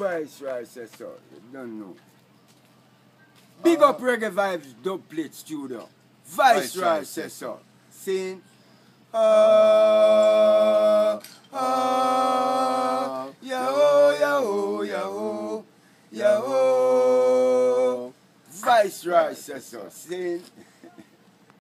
Viceroy says so. You don't know. Uh, Big up Reggae Vibez Dub Plate Studio. Viceroy Viceroy says so. Sing. Uh, ah, uh, ah, yo, oh, yo, oh, yo, oh, yo. Viceroy says so. Sing.